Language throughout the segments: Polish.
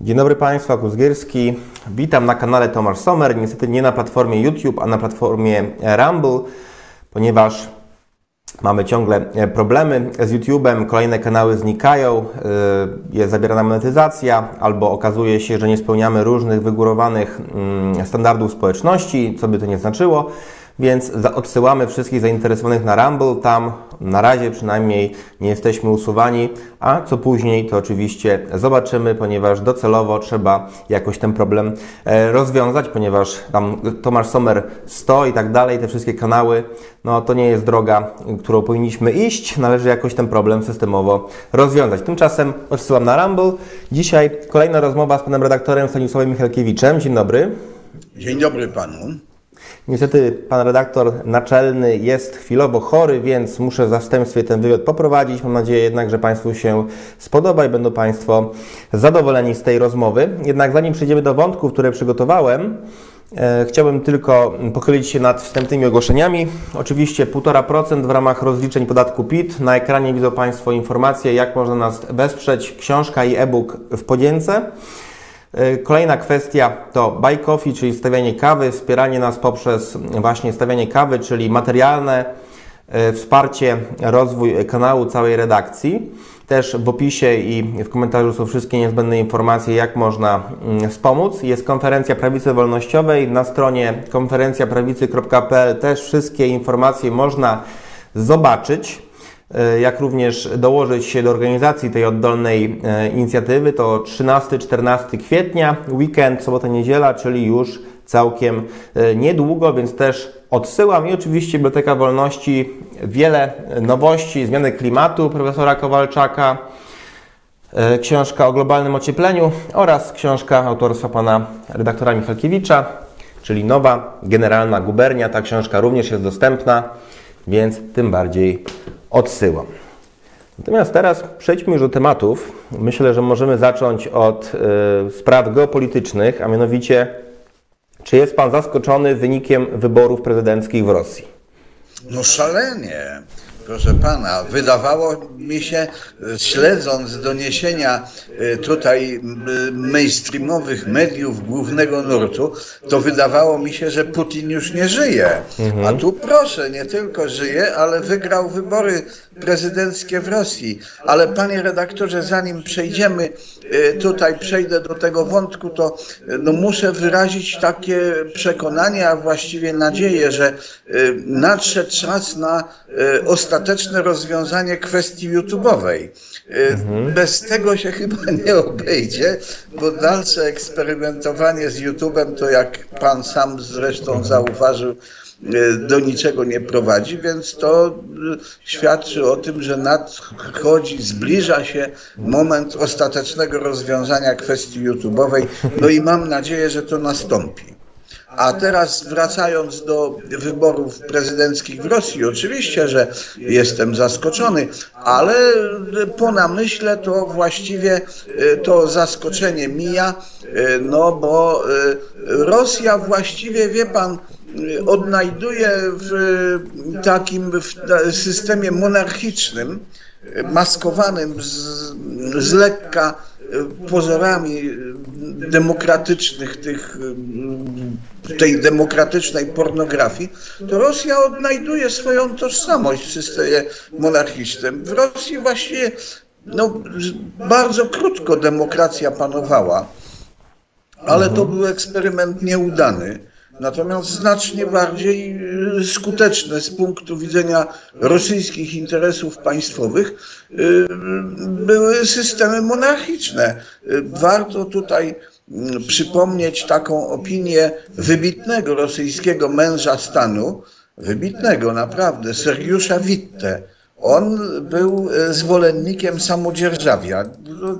Dzień dobry Państwu, Kuzgierski. Witam na kanale Tomasz Sommer. Niestety nie na platformie YouTube, a na platformie Rumble, ponieważ mamy ciągle problemy z YouTube'em. Kolejne kanały znikają, y, jest zabierana monetyzacja, albo okazuje się, że nie spełniamy różnych wygórowanych mm, standardów społeczności, co by to nie znaczyło. Więc odsyłamy wszystkich zainteresowanych na Rumble. Tam na razie przynajmniej nie jesteśmy usuwani, a co później to oczywiście zobaczymy, ponieważ docelowo trzeba jakoś ten problem e, rozwiązać, ponieważ tam Tomasz Sommer 100 i tak dalej, te wszystkie kanały, no to nie jest droga, którą powinniśmy iść. Należy jakoś ten problem systemowo rozwiązać. Tymczasem odsyłam na Rumble. Dzisiaj kolejna rozmowa z panem redaktorem Stanisławem Michalkiewiczem. Dzień dobry. Dzień dobry panu. Niestety pan redaktor naczelny jest chwilowo chory, więc muszę w zastępstwie ten wywiad poprowadzić. Mam nadzieję jednak, że Państwu się spodoba i będą Państwo zadowoleni z tej rozmowy. Jednak zanim przejdziemy do wątków, które przygotowałem, e, Chciałbym tylko pochylić się nad wstępnymi ogłoszeniami. Oczywiście 1,5% w ramach rozliczeń podatku PIT. Na ekranie widzą Państwo informacje, jak można nas wesprzeć. Książka i e-book w podzięce. E, kolejna kwestia to buy coffee, czyli stawianie kawy, wspieranie nas poprzez właśnie stawianie kawy, czyli materialne e, wsparcie, rozwój kanału, całej redakcji. Też w opisie i w komentarzu są wszystkie niezbędne informacje, jak można mm, wspomóc. Jest konferencja prawicy wolnościowej. Na stronie konferencjaprawicy.pl też wszystkie informacje można zobaczyć. E, jak również dołożyć się do organizacji tej oddolnej e, inicjatywy. To 13-14 kwietnia, weekend, sobota, niedziela, czyli już całkiem e, niedługo, więc też odsyłam. I oczywiście Biblioteka Wolności, wiele nowości, zmiany klimatu profesora Kowalczaka, książka o globalnym ociepleniu oraz książka autorstwa pana redaktora Michalkiewicza, czyli nowa generalna gubernia. Ta książka również jest dostępna, więc tym bardziej odsyłam. Natomiast teraz przejdźmy już do tematów. Myślę, że możemy zacząć od y, spraw geopolitycznych, a mianowicie, czy jest Pan zaskoczony wynikiem wyborów prezydenckich w Rosji? No szalenie. Proszę pana, wydawało mi się, śledząc doniesienia e, tutaj mainstreamowych mediów głównego nurtu, to wydawało mi się, że Putin już nie żyje. Mhm. A tu proszę, nie tylko żyje, ale wygrał wybory prezydenckie w Rosji. Ale panie redaktorze, zanim przejdziemy e, tutaj, przejdę do tego wątku, to no, muszę wyrazić takie przekonanie, a właściwie nadzieję, że nadszedł czas na ostatnie ostateczne rozwiązanie kwestii YouTube'owej. Mhm. Bez tego się chyba nie obejdzie, bo dalsze eksperymentowanie z YouTube'em to jak pan sam zresztą mhm. zauważył, y, do niczego nie prowadzi, więc to y, świadczy o tym, że nadchodzi, zbliża się moment ostatecznego rozwiązania kwestii YouTube'owej. No i mam nadzieję, że to nastąpi. A teraz wracając do wyborów prezydenckich w Rosji, oczywiście, że jestem zaskoczony, ale po namyśle to właściwie e, to zaskoczenie mija, e, no bo e, Rosja właściwie, wie pan, odnajduje w takim w systemie monarchicznym, maskowanym z, z lekka pozorami demokratycznych, tych, tej demokratycznej pornografii, to Rosja odnajduje swoją tożsamość w systemie monarchicznym. W Rosji właściwie no, bardzo krótko demokracja panowała, ale to był eksperyment nieudany natomiast znacznie bardziej y, skuteczne z punktu widzenia rosyjskich interesów państwowych y, były systemy monarchiczne. Y, warto tutaj mm, przypomnieć taką opinię wybitnego rosyjskiego męża stanu, wybitnego naprawdę, Sergiusza Witte. On był zwolennikiem samodzierżawia.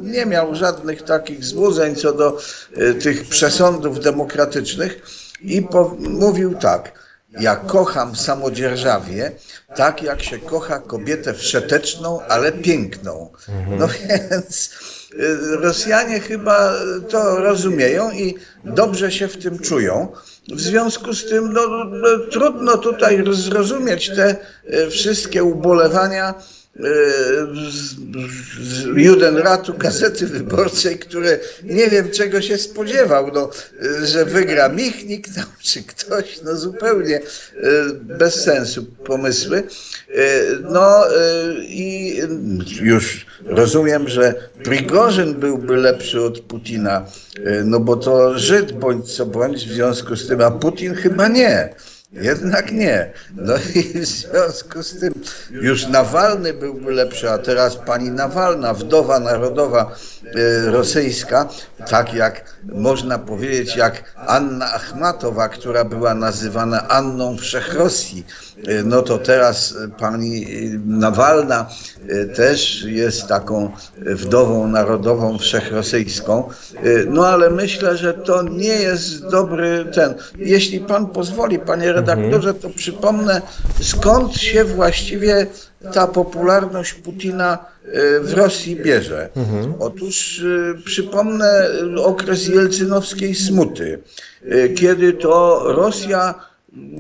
Nie miał żadnych takich złudzeń co do tych przesądów demokratycznych i mówił tak. Ja kocham samodzierżawie, tak jak się kocha kobietę wszeteczną, ale piękną. Mhm. No więc y, Rosjanie chyba to rozumieją i dobrze się w tym czują. W związku z tym no, no, trudno tutaj zrozumieć te y, wszystkie ubolewania Judenratu Gazety Wyborczej, które nie wiem czego się spodziewał, no, że wygra Michnik tam, czy ktoś, no zupełnie bez sensu pomysły. No i już rozumiem, że Prigorzyn byłby lepszy od Putina, no bo to Żyd bądź co bądź, w związku z tym, a Putin chyba nie. Jednak nie. No i w związku z tym już Nawalny byłby lepszy, a teraz pani Nawalna, wdowa narodowa e, rosyjska, tak jak można powiedzieć, jak Anna Achmatowa, która była nazywana Anną Wszechrosji no to teraz pani Nawalna e, też jest taką wdową narodową wszechrosyjską. E, no ale myślę, że to nie jest dobry ten. Jeśli pan pozwoli, panie redaktorze, to przypomnę skąd się właściwie ta popularność Putina w Rosji bierze. Otóż przypomnę okres jelcynowskiej smuty, kiedy to Rosja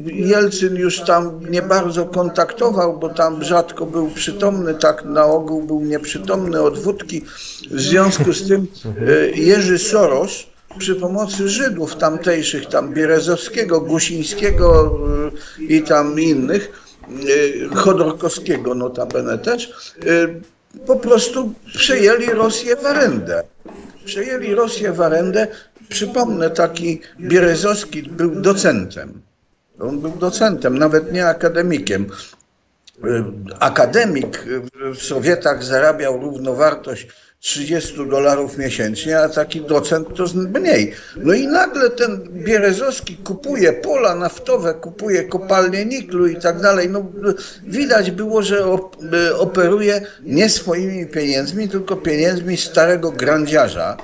Jelcyn już tam nie bardzo kontaktował, bo tam rzadko był przytomny, tak na ogół był nieprzytomny od wódki. W związku z tym e, Jerzy Soros przy pomocy Żydów tamtejszych, tam Bierezowskiego, Gusińskiego e, i tam innych, e, Chodorkowskiego notabene też, po prostu przejęli Rosję w arendę. Przejęli Rosję w arendę. Przypomnę, taki Bierezowski był docentem. On był docentem, nawet nie akademikiem. Akademik w Sowietach zarabiał równowartość 30 dolarów miesięcznie, a taki docent to mniej. No i nagle ten Bierezowski kupuje pola naftowe, kupuje kopalnie niklu i tak dalej. No, widać było, że operuje nie swoimi pieniędzmi, tylko pieniędzmi starego grandziarza,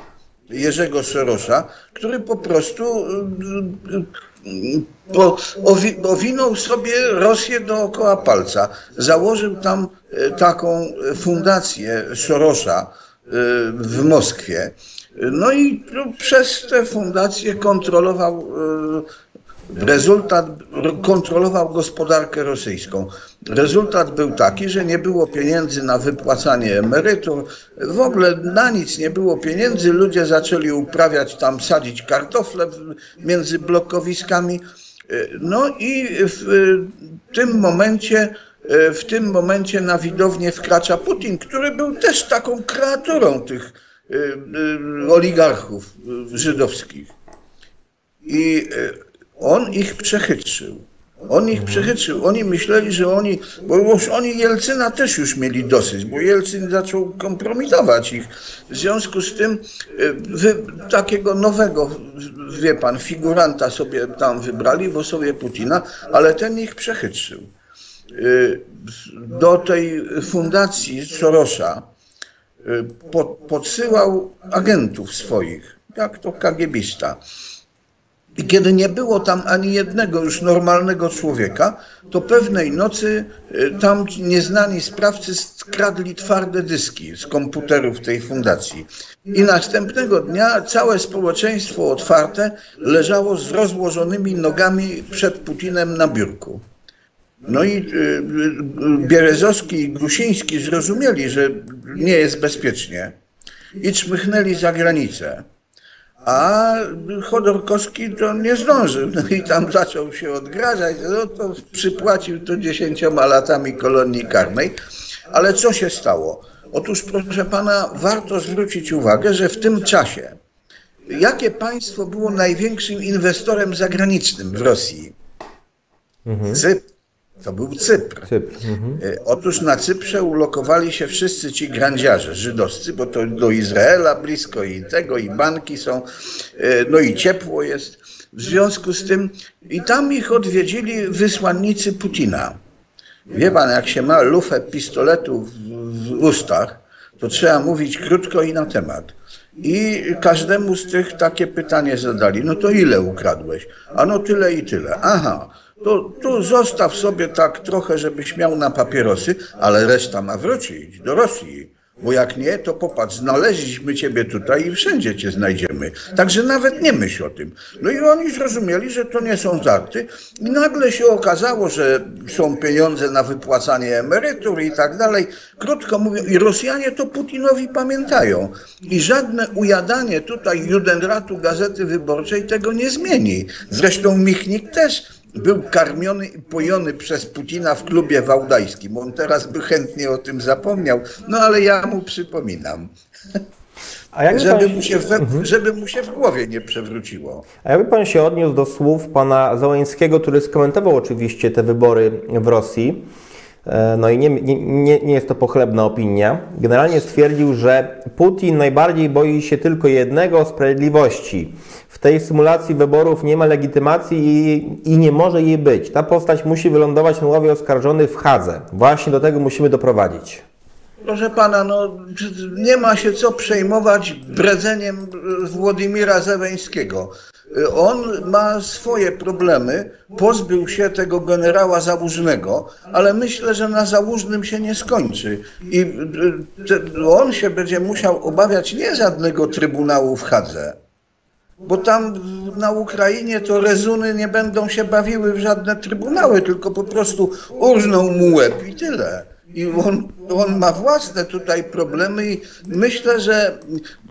Jerzego Sorosa, który po prostu bo owinął sobie Rosję dookoła palca. Założył tam e, taką fundację Sorosa e, w Moskwie. No i przez tę fundację kontrolował e, Rezultat kontrolował gospodarkę rosyjską. Rezultat był taki, że nie było pieniędzy na wypłacanie emerytur, w ogóle na nic nie było pieniędzy. Ludzie zaczęli uprawiać tam, sadzić kartofle między blokowiskami. No i w tym momencie, w tym momencie na widownię wkracza Putin, który był też taką kreaturą tych oligarchów żydowskich. I on ich przechytrzył. On ich przechytrzył. Oni myśleli, że oni, bo już oni Jelcyna też już mieli dosyć, bo Jelcyn zaczął kompromitować ich. W związku z tym e, wy, takiego nowego, wie pan, figuranta sobie tam wybrali, bo sobie Putina, ale ten ich przechytrzył. E, do tej fundacji Sorosa e, podsyłał agentów swoich, jak to KGBista. I kiedy nie było tam ani jednego już normalnego człowieka, to pewnej nocy y, tam nieznani sprawcy skradli twarde dyski z komputerów tej fundacji. I następnego dnia całe społeczeństwo otwarte leżało z rozłożonymi nogami przed Putinem na biurku. No i y, y, Bierezowski i Grusiński zrozumieli, że nie jest bezpiecznie i czmychnęli za granicę a Chodorkowski to nie zdążył. No i tam zaczął się odgrażać, no to przypłacił to dziesięcioma latami kolonii karnej. Ale co się stało? Otóż, proszę pana, warto zwrócić uwagę, że w tym czasie, jakie państwo było największym inwestorem zagranicznym w Rosji? Mhm. Cypr. To był Cypr. Cypr. Mhm. E, otóż na Cyprze ulokowali się wszyscy ci grandziarze żydowscy, bo to do Izraela blisko i tego, i banki są, e, no i ciepło jest. W związku z tym i tam ich odwiedzili wysłannicy Putina. Wie pan, jak się ma lufę pistoletu w, w ustach, to trzeba mówić krótko i na temat. I każdemu z tych takie pytanie zadali. No to ile ukradłeś? A no tyle i tyle. Aha to tu zostaw sobie tak trochę, żebyś miał na papierosy, ale reszta ma wrócić do Rosji. Bo jak nie, to popatrz, znaleźliśmy ciebie tutaj i wszędzie cię znajdziemy. Także nawet nie myśl o tym. No i oni zrozumieli, że to nie są żarty. I nagle się okazało, że są pieniądze na wypłacanie emerytur i tak dalej. Krótko mówiąc, i Rosjanie to Putinowi pamiętają. I żadne ujadanie tutaj Judenratu Gazety Wyborczej tego nie zmieni. Zresztą Michnik też był karmiony i pojony przez Putina w klubie wałdajskim. On teraz by chętnie o tym zapomniał, no ale ja mu przypominam. żeby, pan... mu się we, mhm. żeby mu się w głowie nie przewróciło. A jakby pan się odniósł do słów pana Załańskiego, który skomentował oczywiście te wybory w Rosji, no i nie, nie, nie jest to pochlebna opinia. Generalnie stwierdził, że Putin najbardziej boi się tylko jednego sprawiedliwości tej symulacji wyborów nie ma legitymacji i, i, nie może jej być. Ta postać musi wylądować na ławie oskarżonych w Hadze. Właśnie do tego musimy doprowadzić. Proszę pana, no, nie ma się co przejmować bredzeniem Włodimira Zeweńskiego. On ma swoje problemy, pozbył się tego generała Załużnego, ale myślę, że na Załużnym się nie skończy. I on się będzie musiał obawiać nie żadnego trybunału w Hadze, bo tam na Ukrainie to rezuny nie będą się bawiły w żadne trybunały, tylko po prostu urżną mu łeb i tyle. I on, on ma własne tutaj problemy i myślę, że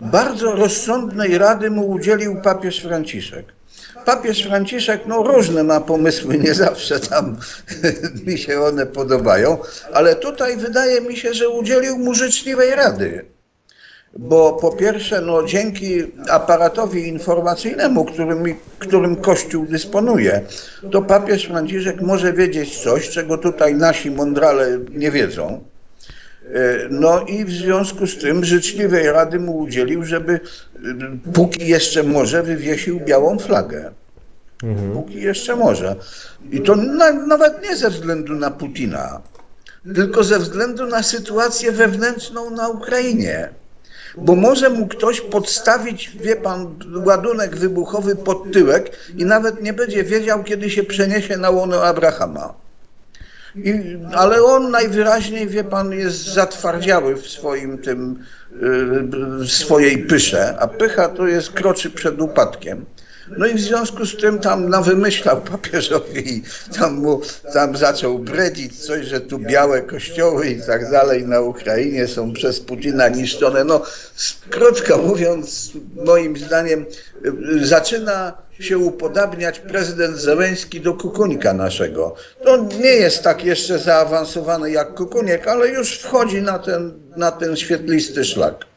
bardzo rozsądnej rady mu udzielił papież Franciszek. Papież Franciszek, no różne ma pomysły, nie zawsze tam mi się one podobają, ale tutaj wydaje mi się, że udzielił mu życzliwej rady bo po pierwsze, no, dzięki aparatowi informacyjnemu, którym, którym Kościół dysponuje, to papież Franciszek może wiedzieć coś, czego tutaj nasi mądrale nie wiedzą. E, no i w związku z tym życzliwej rady mu udzielił, żeby póki jeszcze może wywiesił białą flagę. Mhm. Póki jeszcze może. I to na, nawet nie ze względu na Putina, tylko ze względu na sytuację wewnętrzną na Ukrainie bo może mu ktoś podstawić, wie pan, ładunek wybuchowy pod tyłek i nawet nie będzie wiedział, kiedy się przeniesie na łono Abrahama. I, ale on najwyraźniej, wie pan, jest zatwardziały w swoim tym, w swojej pysze, a pycha to jest kroczy przed upadkiem. No i w związku z tym tam nawymyślał papieżowi i tam mu tam zaczął bredzić coś, że tu białe kościoły i tak dalej na Ukrainie są przez Putina niszczone. No krótko mówiąc, moim zdaniem zaczyna się upodabniać prezydent Zełęński do Kukunika naszego. To nie jest tak jeszcze zaawansowany jak Kukuniek, ale już wchodzi na ten, na ten świetlisty szlak.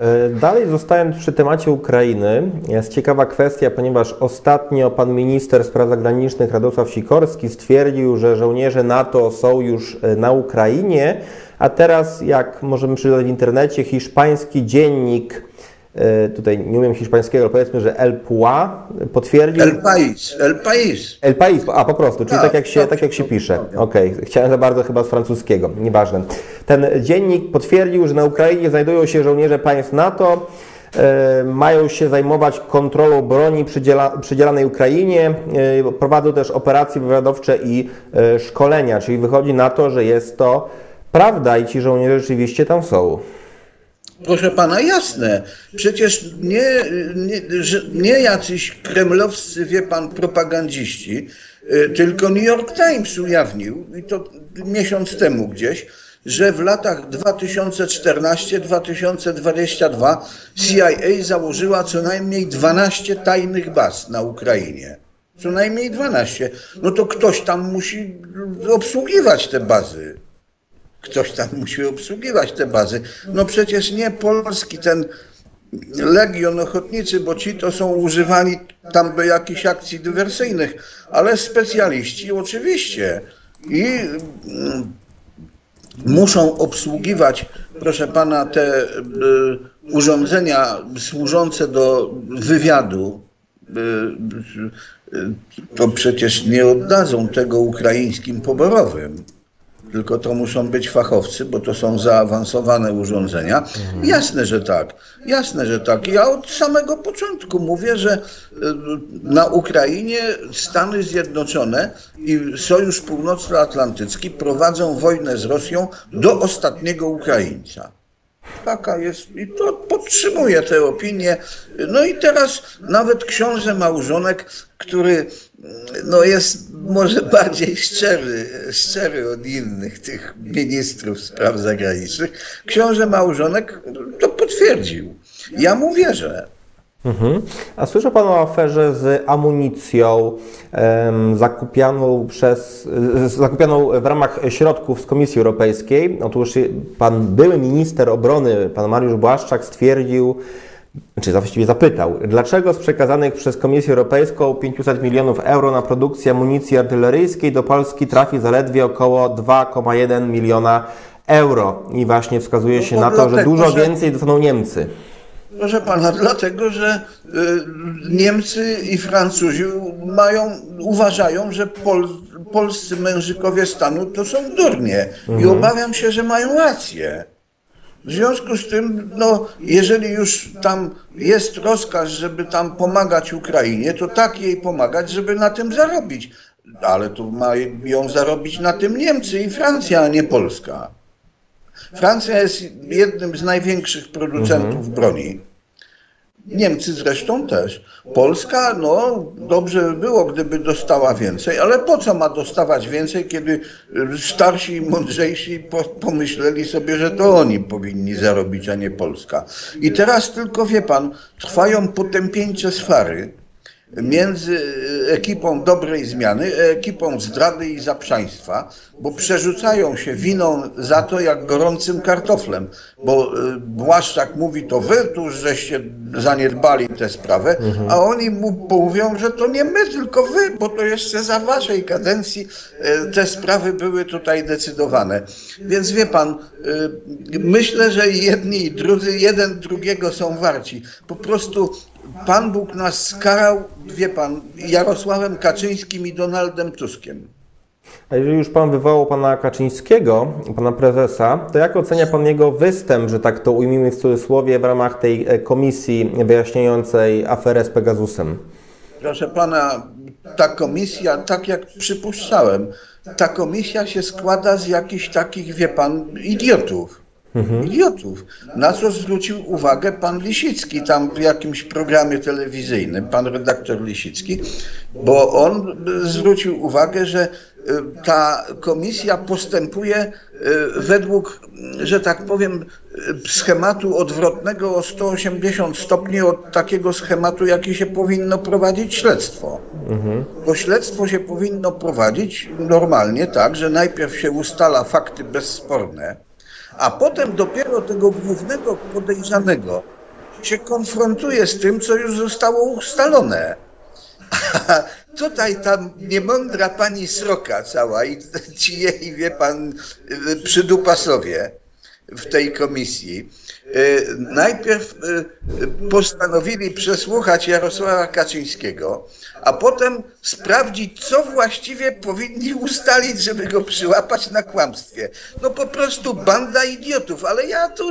E, dalej zostając przy temacie Ukrainy, jest ciekawa kwestia, ponieważ ostatnio pan minister spraw zagranicznych Radosław Sikorski stwierdził, że żołnierze NATO są już e, na Ukrainie, a teraz, jak możemy przeczytać w internecie, hiszpański dziennik tutaj nie umiem hiszpańskiego, ale powiedzmy, że El Pua potwierdził... El País, El País. El País, a po prostu, czyli tak, tak jak się, tak jak się pisze. Okej, okay. chciałem za bardzo chyba z francuskiego, nieważne. Ten dziennik potwierdził, że na Ukrainie znajdują się żołnierze państw NATO, e, mają się zajmować kontrolą broni przydziela, przydzielanej Ukrainie, e, prowadzą też operacje wywiadowcze i szkolenia, czyli wychodzi na to, że jest to prawda i ci żołnierze rzeczywiście tam są. Proszę pana, jasne. Przecież nie, nie, nie jacyś kremlowscy, wie pan, propagandziści, y, tylko New York Times ujawnił, i to miesiąc temu gdzieś, że w latach 2014-2022 CIA założyła co najmniej 12 tajnych baz na Ukrainie. Co najmniej 12. No to ktoś tam musi obsługiwać te bazy. Ktoś tam musi obsługiwać te bazy. No przecież nie polski ten legion ochotniczy, bo ci to są używani tam do jakichś akcji dywersyjnych, ale specjaliści oczywiście. I mm, muszą obsługiwać, proszę pana, te y, urządzenia służące do wywiadu. Y, y, to przecież nie oddadzą tego ukraińskim poborowym tylko to muszą być fachowcy, bo to są zaawansowane urządzenia. Mhm. Jasne, że tak. Jasne, że tak. Ja od samego początku mówię, że y, na Ukrainie Stany Zjednoczone i Sojusz Północnoatlantycki prowadzą wojnę z Rosją do ostatniego Ukraińca. Taka jest i to podtrzymuję tę opinię. No i teraz nawet książę małżonek, który no jest może bardziej szczery, szczery od innych tych ministrów spraw zagranicznych, książę małżonek to potwierdził. Ja mu wierzę. Mhm. A słyszę Pan o aferze z amunicją um, zakupioną, przez, zakupioną w ramach środków z Komisji Europejskiej. Otóż Pan były minister obrony, Pan Mariusz Błaszczak stwierdził, czy właściwie zapytał, dlaczego z przekazanych przez Komisję Europejską 500 milionów euro na produkcję amunicji artyleryjskiej do Polski trafi zaledwie około 2,1 miliona euro. I właśnie wskazuje się no na to, że dużo więcej dostaną Niemcy. Proszę pana, dlatego, że y, Niemcy i Francuzi mają, uważają, że pol, polscy mężykowie stanu to są durnie. Mhm. I obawiam się, że mają rację. W związku z tym, no, jeżeli już tam jest rozkaz, żeby tam pomagać Ukrainie, to tak jej pomagać, żeby na tym zarobić. Ale tu mają zarobić na tym Niemcy i Francja, a nie Polska. Francja jest jednym z największych producentów mhm. broni. Niemcy zresztą też. Polska, no dobrze by było, gdyby dostała więcej, ale po co ma dostawać więcej, kiedy starsi i mądrzejsi pomyśleli sobie, że to oni powinni zarobić, a nie Polska. I teraz tylko wie pan, trwają potępieńcze swary między ekipą dobrej zmiany, a ekipą zdrady i zaprzaństwa, bo przerzucają się winą za to jak gorącym kartoflem, bo y, Błaszczak mówi to wy tu, żeście zaniedbali tę sprawę, mhm. a oni mu mówią, że to nie my, tylko wy, bo to jeszcze za waszej kadencji te sprawy były tutaj decydowane. Więc wie pan, myślę, że jedni i drudzy, jeden drugiego są warci. Po prostu Pan Bóg nas skarał, wie pan, Jarosławem Kaczyńskim i Donaldem Tuskiem. A jeżeli już Pan wywołał Pana Kaczyńskiego, Pana Prezesa, to jak ocenia Pan jego występ, że tak to ujmijmy w cudzysłowie, w ramach tej e, komisji wyjaśniającej aferę z Pegasusem? Proszę Pana, ta komisja, tak jak przypuszczałem, ta komisja się składa z jakichś takich, wie Pan, idiotów mhm. idiotów. Na co zwrócił uwagę pan Lisicki tam w jakimś programie telewizyjnym, pan redaktor Lisicki, bo on zwrócił uwagę, że y, ta komisja postępuje y, według, że tak powiem, y, schematu odwrotnego o 180 stopni od takiego schematu, jaki się powinno prowadzić śledztwo. Mhm. Bo śledztwo się powinno prowadzić normalnie tak, że najpierw się ustala fakty bezsporne, a potem dopiero tego głównego podejrzanego się konfrontuje z tym, co już zostało ustalone. A tutaj ta niemądra pani Sroka cała i ci jej, wie pan, przydupasowie w tej komisji, y, najpierw y, postanowili przesłuchać Jarosława Kaczyńskiego, a potem sprawdzić, co właściwie powinni ustalić, żeby go przyłapać na kłamstwie. No po prostu banda idiotów, ale ja tu,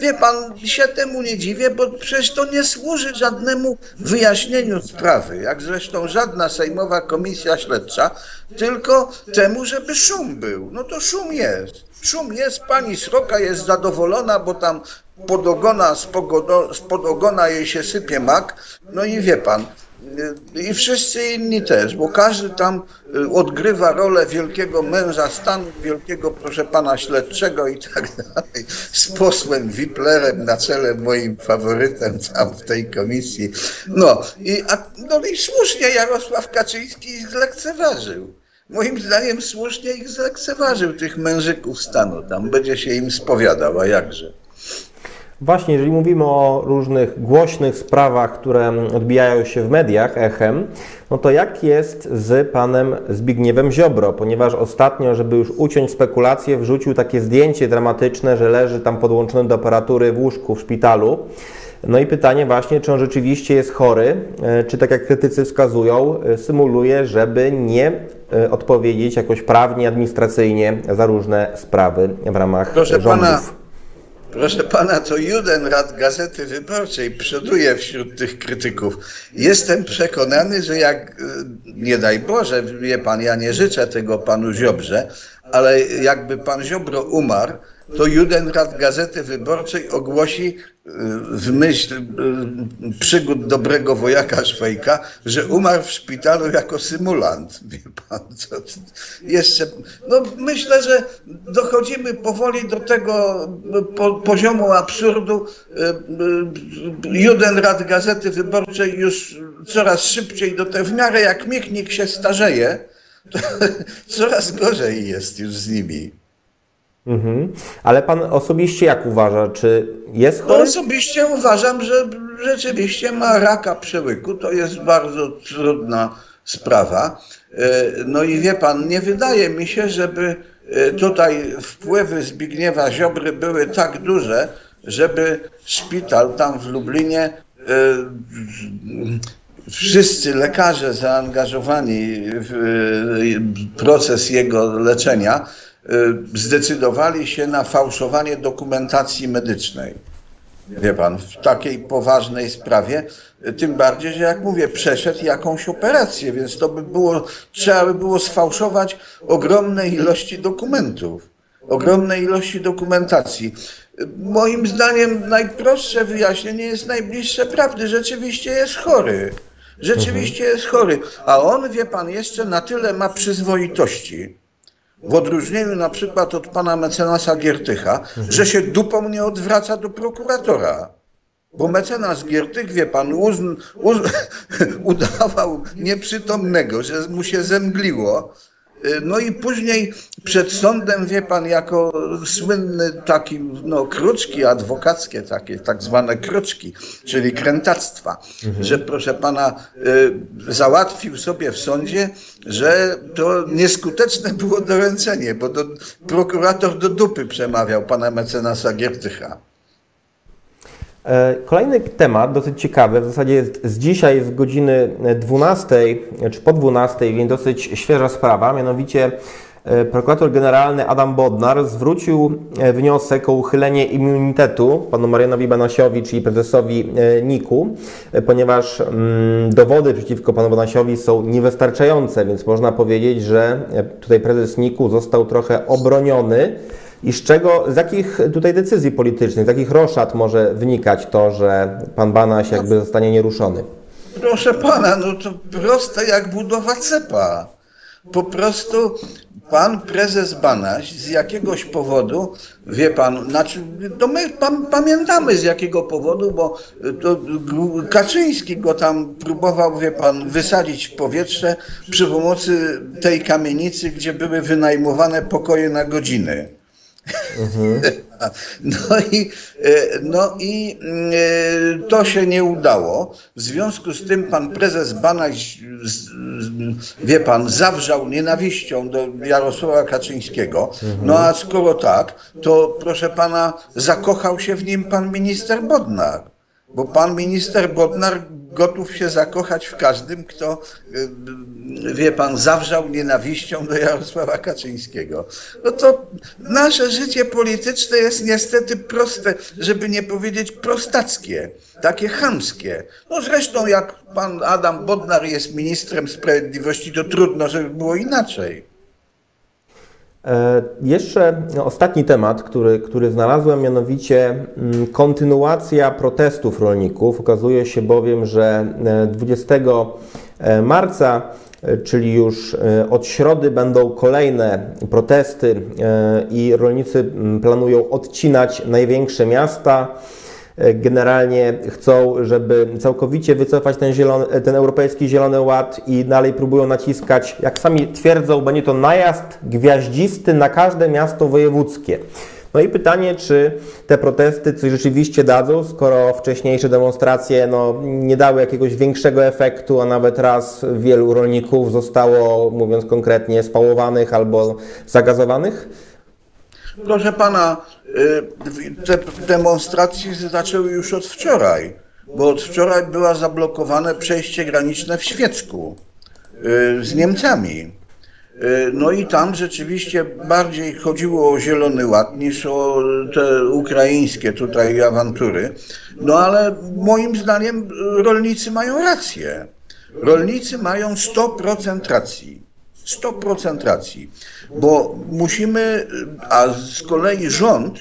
wie pan, się temu nie dziwię, bo przecież to nie służy żadnemu wyjaśnieniu sprawy, jak zresztą żadna sejmowa komisja śledcza, tylko temu, żeby szum był. No to szum jest. Szum jest, pani Sroka jest zadowolona, bo tam pod ogona, spod ogona jej się sypie mak, no i wie pan, i wszyscy inni też, bo każdy tam y, odgrywa rolę wielkiego męża stanu, wielkiego, proszę pana, śledczego i tak dalej, z posłem Wiplerem na czele, moim faworytem tam w tej komisji. No i, a, no i słusznie Jarosław Kaczyński ich zlekceważył. Moim zdaniem słusznie ich zlekceważył, tych mężyków stanu. Tam będzie się im spowiadał, a jakże. Właśnie, jeżeli mówimy o różnych głośnych sprawach, które odbijają się w mediach echem, no to jak jest z panem Zbigniewem Ziobro? Ponieważ ostatnio, żeby już uciąć spekulacje, wrzucił takie zdjęcie dramatyczne, że leży tam podłączony do aparatury w łóżku w szpitalu. No i pytanie właśnie, czy on rzeczywiście jest chory, e, czy tak jak krytycy wskazują, e, symuluje, żeby nie e, odpowiedzieć jakoś prawnie, administracyjnie za różne sprawy w ramach Proszę rządów. Pana Proszę pana, to Judenrat Gazety Wyborczej przoduje wśród tych krytyków. Jestem przekonany, że jak, nie daj Boże, wie pan, ja nie życzę tego panu Ziobrze, ale jakby pan Ziobro umarł, to Judenrat Gazety Wyborczej ogłosi w myśl y, przygód dobrego wojaka Szwejka, że umarł w szpitalu jako symulant. Wie pan, co, jeszcze, no myślę, że dochodzimy powoli do tego po, poziomu absurdu. Y, y, Judenrat Gazety Wyborczej już coraz szybciej do tego, w miarę jak Michnik się starzeje, to coraz gorzej jest już z nimi. Mhm. Ale pan osobiście jak uważa, czy jest chory? Osobiście uważam, że rzeczywiście ma raka przełyku. To jest bardzo trudna sprawa. E, no i wie pan, nie wydaje mi się, żeby e, tutaj wpływy Zbigniewa Ziobry były tak duże, żeby szpital tam w Lublinie e, wszyscy lekarze zaangażowani w proces jego leczenia zdecydowali się na fałszowanie dokumentacji medycznej. Wie pan, w takiej poważnej sprawie, tym bardziej, że jak mówię, przeszedł jakąś operację, więc to by było, trzeba by było sfałszować ogromne ilości dokumentów, ogromne ilości dokumentacji. Moim zdaniem najprostsze wyjaśnienie jest najbliższe prawdy. Rzeczywiście jest chory. Rzeczywiście jest chory. A on, wie pan, jeszcze na tyle ma przyzwoitości, w odróżnieniu na przykład od pana mecenasa Giertycha, że się dupą nie odwraca do prokuratora. Bo mecenas Giertych, wie pan, uzn, uz, udawał nieprzytomnego, że mu się zemgliło, no i później przed sądem, wie pan, jako słynny taki, no, kruczki adwokackie takie, tak zwane kruczki, czyli krętactwa, mhm. że proszę pana y, załatwił sobie w sądzie, że to nieskuteczne było doręczenie, bo do, prokurator do dupy przemawiał pana mecenasa Giertycha. E, kolejny temat, dosyć ciekawy, w zasadzie jest z dzisiaj, z godziny 12 czy po 12, więc dosyć świeża sprawa, mianowicie e, prokurator generalny Adam Bodnar zwrócił e, wniosek o uchylenie immunitetu panu Marianowi Banasiowi, czyli prezesowi NIK-u, ponieważ mm, dowody przeciwko panu Banasiowi są niewystarczające, więc można powiedzieć, że tutaj prezes NIK-u został trochę obroniony i z czego, z jakich tutaj decyzji politycznych, z jakich roszad może wynikać to, że pan Banaś jakby zostanie nieruszony? Proszę pana, no to proste jak budowa cepa. Po prostu pan prezes Banaś z jakiegoś powodu, wie pan, znaczy, to my pamiętamy z jakiego powodu, bo to Kaczyński go tam próbował, wie pan, wysadzić w powietrze przy pomocy tej kamienicy, gdzie były wynajmowane pokoje na godziny. Mhm. No i, e, no i e, to się nie udało. W związku z tym pan prezes Banaś, wie pan, zawrzał nienawiścią do Jarosława Kaczyńskiego. No a skoro tak, to proszę pana, zakochał się w nim pan minister Bodnar. Bo pan minister Bodnar gotów się zakochać w każdym, kto, y, wie pan, zawrzał nienawiścią do Jarosława Kaczyńskiego. No to nasze życie polityczne jest niestety proste, żeby nie powiedzieć prostackie, takie chamskie. No zresztą jak pan Adam Bodnar jest ministrem sprawiedliwości, to trudno, żeby było inaczej. E, jeszcze ostatni temat, który, który znalazłem, mianowicie mm, kontynuacja protestów rolników. Okazuje się bowiem, że 20 e, e, marca, czyli już od środy, będą kolejne protesty i rolnicy mm, planują odcinać największe miasta. Generalnie chcą, żeby całkowicie wycofać ten, zielony, ten europejski Zielony Ład i dalej próbują naciskać, jak sami twierdzą, będzie to najazd gwiaździsty na każde miasto wojewódzkie. No i pytanie, czy te protesty coś rzeczywiście dadzą, skoro wcześniejsze demonstracje no, nie dały jakiegoś większego efektu, a nawet raz wielu rolników zostało, mówiąc konkretnie, spałowanych albo zagazowanych? Proszę pana, y, te demonstracje zaczęły już od wczoraj, bo od wczoraj było zablokowane przejście graniczne w Świecku y, z Niemcami. Y, no i tam rzeczywiście bardziej chodziło o Zielony Ład niż o te ukraińskie tutaj awantury. No ale moim zdaniem rolnicy mają rację. Rolnicy mają 100% racji. 100% racji, bo musimy, a z kolei rząd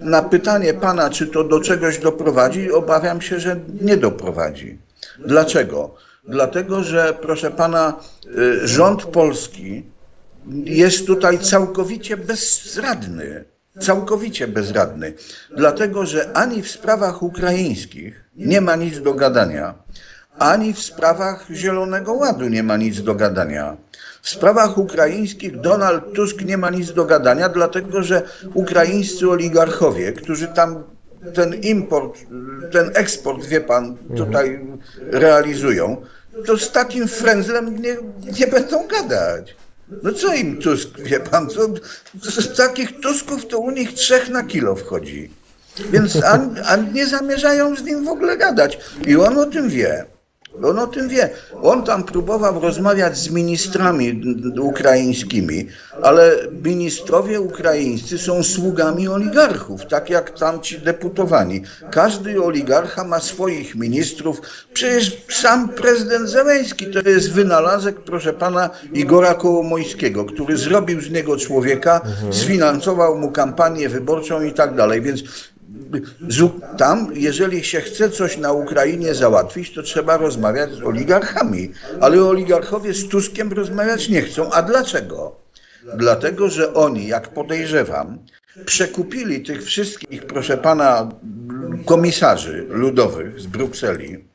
na pytanie pana, czy to do czegoś doprowadzi, obawiam się, że nie doprowadzi. Dlaczego? Dlatego, że proszę pana, y, rząd polski jest tutaj całkowicie bezradny. Całkowicie bezradny. Dlatego, że ani w sprawach ukraińskich nie ma nic do gadania, ani w sprawach Zielonego Ładu nie ma nic do gadania. W sprawach ukraińskich Donald Tusk nie ma nic do gadania, dlatego że ukraińscy oligarchowie, którzy tam ten import, ten eksport, wie pan, tutaj realizują, to z takim frędzlem nie, nie będą gadać. No co im Tusk, wie pan, to, z takich Tusków to u nich trzech na kilo wchodzi. Więc a, nie zamierzają z nim w ogóle gadać. I on o tym wie. On o tym wie. On tam próbował rozmawiać z ministrami ukraińskimi, ale ministrowie ukraińscy są sługami oligarchów, tak jak tamci deputowani. Każdy oligarcha ma swoich ministrów. Przecież sam prezydent Zeleński to jest wynalazek, proszę pana, Igora Kołomojskiego, który zrobił z niego człowieka, sfinansował mu kampanię wyborczą i tak dalej. Więc tam, jeżeli się chce coś na Ukrainie załatwić, to trzeba rozmawiać z oligarchami. Ale oligarchowie z Tuskiem rozmawiać nie chcą. A dlaczego? Dlatego, że oni, jak podejrzewam, przekupili tych wszystkich, proszę pana, komisarzy ludowych z Brukseli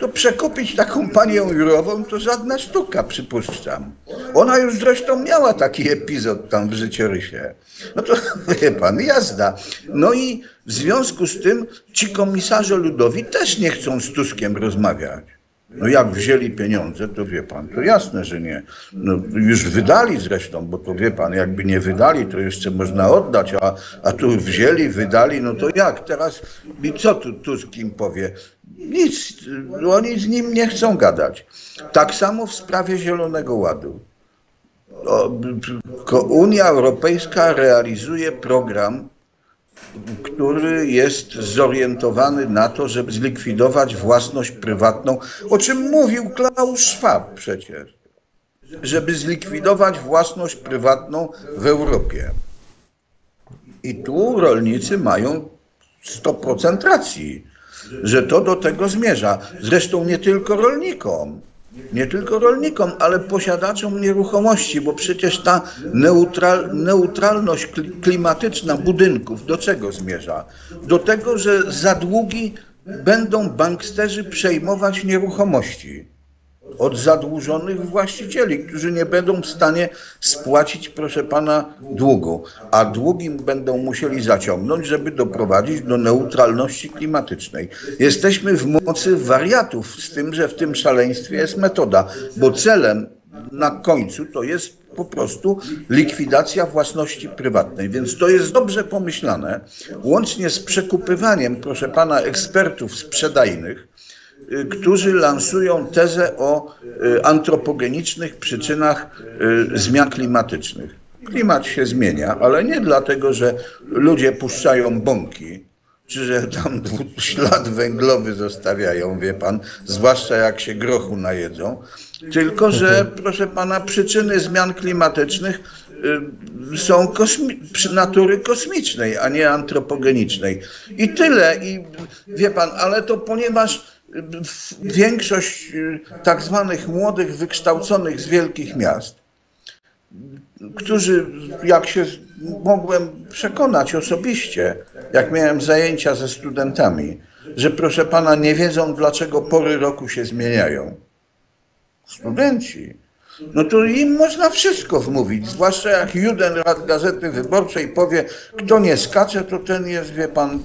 to przekupić taką panią Jurową to żadna sztuka, przypuszczam. Ona już zresztą miała taki epizod tam w życiorysie. No to wie pan, jazda. No i w związku z tym ci komisarze ludowi też nie chcą z Tuskiem rozmawiać. No jak wzięli pieniądze, to wie pan, to jasne, że nie. No, już wydali zresztą, bo to wie pan, jakby nie wydali, to jeszcze można oddać, a, a tu wzięli, wydali, no to jak? Teraz i co tu Tusk im powie? Nic, oni z nim nie chcą gadać. Tak samo w sprawie Zielonego Ładu. Unia Europejska realizuje program który jest zorientowany na to, żeby zlikwidować własność prywatną, o czym mówił Klaus Schwab przecież, żeby zlikwidować własność prywatną w Europie. I tu rolnicy mają 100% racji, że to do tego zmierza. Zresztą nie tylko rolnikom. Nie tylko rolnikom, ale posiadaczom nieruchomości, bo przecież ta neutral, neutralność klimatyczna budynków do czego zmierza? Do tego, że za długi będą banksterzy przejmować nieruchomości od zadłużonych właścicieli, którzy nie będą w stanie spłacić, proszę pana, długu, a długi będą musieli zaciągnąć, żeby doprowadzić do neutralności klimatycznej. Jesteśmy w mocy wariatów, z tym, że w tym szaleństwie jest metoda, bo celem na końcu to jest po prostu likwidacja własności prywatnej. Więc to jest dobrze pomyślane, łącznie z przekupywaniem, proszę pana, ekspertów sprzedajnych, którzy lansują tezę o y, antropogenicznych przyczynach y, zmian klimatycznych. Klimat się zmienia, ale nie dlatego, że ludzie puszczają bąki, czy że tam ślad węglowy zostawiają, wie pan, zwłaszcza jak się grochu najedzą, tylko że, proszę pana, przyczyny zmian klimatycznych są kosmi natury kosmicznej, a nie antropogenicznej. I tyle. I wie pan, ale to ponieważ większość y, tak zwanych młodych, wykształconych z wielkich miast, którzy, jak się mogłem przekonać osobiście, jak miałem zajęcia ze studentami, że proszę pana, nie wiedzą, dlaczego pory roku się zmieniają. Studenci no to im można wszystko wmówić, zwłaszcza jak Judenrat Gazety Wyborczej powie, kto nie skacze, to ten jest, wie pan,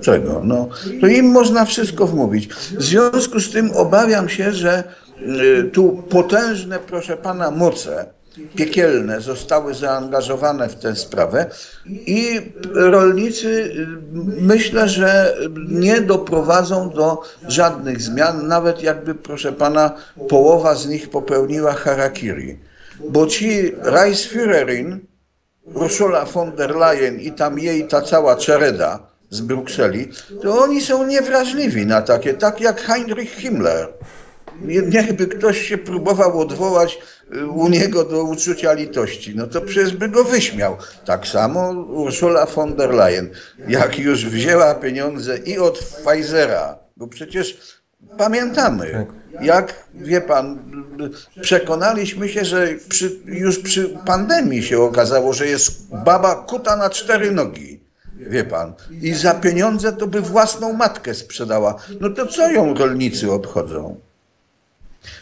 czego. No, to im można wszystko wmówić. W związku z tym obawiam się, że y, tu potężne, proszę pana, moce piekielne zostały zaangażowane w tę sprawę i rolnicy y, myślę, że nie doprowadzą do żadnych zmian, nawet jakby, proszę pana, połowa z nich popełniła harakiri. Bo ci Reichsführerin, Ursula von der Leyen i tam jej ta cała czereda z Brukseli, to oni są niewrażliwi na takie, tak jak Heinrich Himmler. Niechby ktoś się próbował odwołać y, u niego do uczucia litości, no to przecież by go wyśmiał. Tak samo Ursula von der Leyen, jak już wzięła pieniądze i od Pfizera, bo przecież pamiętamy, tak. jak, wie pan, przekonaliśmy się, że przy, już przy pandemii się okazało, że jest baba kuta na cztery nogi wie pan, i za pieniądze to by własną matkę sprzedała. No to co ją rolnicy obchodzą?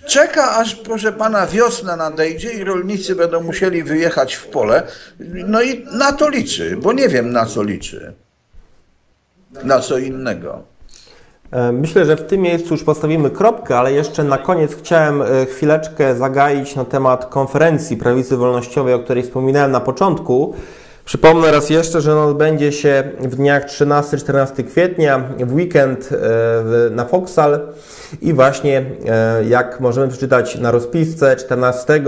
Czeka, aż proszę pana wiosna nadejdzie i rolnicy będą musieli wyjechać w pole. No i na to liczy, bo nie wiem na co liczy. Na co innego. E, myślę, że w tym miejscu już postawimy kropkę, ale jeszcze na koniec chciałem e, chwileczkę zagaić na temat konferencji prawicy wolnościowej, o której wspominałem na początku. Przypomnę raz jeszcze, że on odbędzie się w dniach 13-14 kwietnia, w weekend e, na Foxal i właśnie e, jak możemy przeczytać na rozpisce 14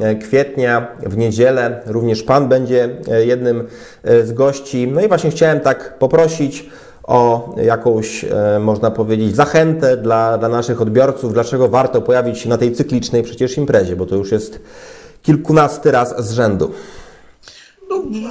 e, kwietnia w niedzielę również Pan będzie jednym z gości. No i właśnie chciałem tak poprosić o jakąś, można powiedzieć, zachętę dla, dla naszych odbiorców, dlaczego warto pojawić się na tej cyklicznej przecież imprezie, bo to już jest kilkunasty raz z rzędu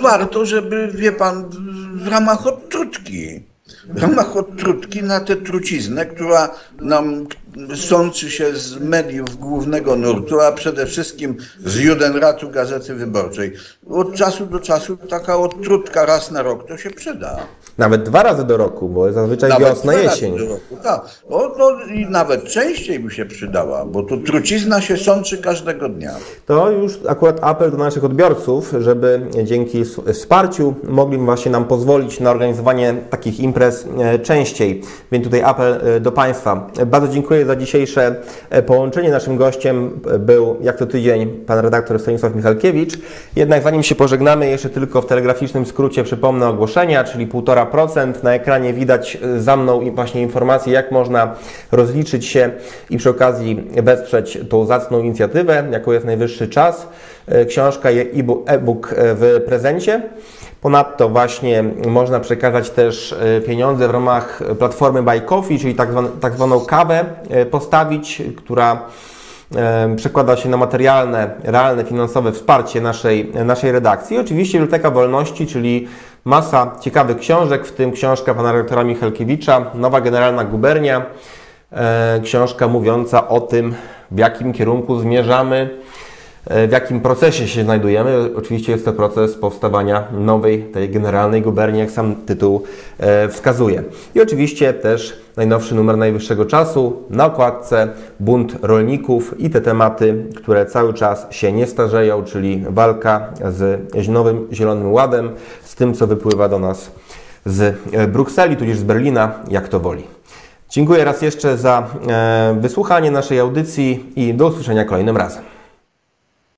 warto, żeby, wie pan, w ramach odtrutki, w ramach odtrutki na tę truciznę, która nam sączy się z mediów głównego nurtu, a przede wszystkim z Judenratu Gazety Wyborczej. Od czasu do czasu taka odtrutka raz na rok to się przyda. Nawet dwa razy do roku, bo zazwyczaj nawet wiosna, jesień. Tak, bo to i nawet częściej by się przydała, bo tu trucizna się sączy każdego dnia. To już akurat apel do naszych odbiorców, żeby dzięki wsparciu mogli właśnie nam pozwolić na organizowanie takich imprez e, częściej. Więc tutaj apel e, do Państwa. Bardzo dziękuję za dzisiejsze e, połączenie. Naszym gościem był jak co tydzień pan redaktor Stanisław Michalkiewicz. Jednak zanim się pożegnamy, jeszcze tylko w telegraficznym skrócie przypomnę ogłoszenia, czyli 1,5%. Na ekranie widać e, za mną właśnie informacje, jak można rozliczyć się i przy okazji wesprzeć tą zacną inicjatywę, jaką jest najwyższy czas. E, książka i e-book w prezencie. Ponadto właśnie można przekazać też e, pieniądze w ramach platformy Buy Coffee, czyli tak, zwaną, tak zwaną kawę postawić, która przekłada się na materialne, realne, finansowe wsparcie naszej, naszej redakcji. Oczywiście Biblioteka Wolności, czyli masa ciekawych książek, w tym książka pana redaktora Michalkiewicza, Nowa Generalna Gubernia, książka mówiąca o tym, w jakim kierunku zmierzamy. E, w jakim procesie się znajdujemy. Oczywiście jest to proces powstawania nowej, tej generalnej guberni, jak sam tytuł e, wskazuje. I oczywiście też najnowszy numer najwyższego czasu, na okładce bunt rolników i te tematy, które cały czas się nie starzeją, czyli walka z nowym Zielonym Ładem, z tym, co wypływa do nas z e, Brukseli, tudzież z Berlina, jak to woli. Dziękuję raz jeszcze za wysłuchanie naszej audycji i do usłyszenia kolejnym razem.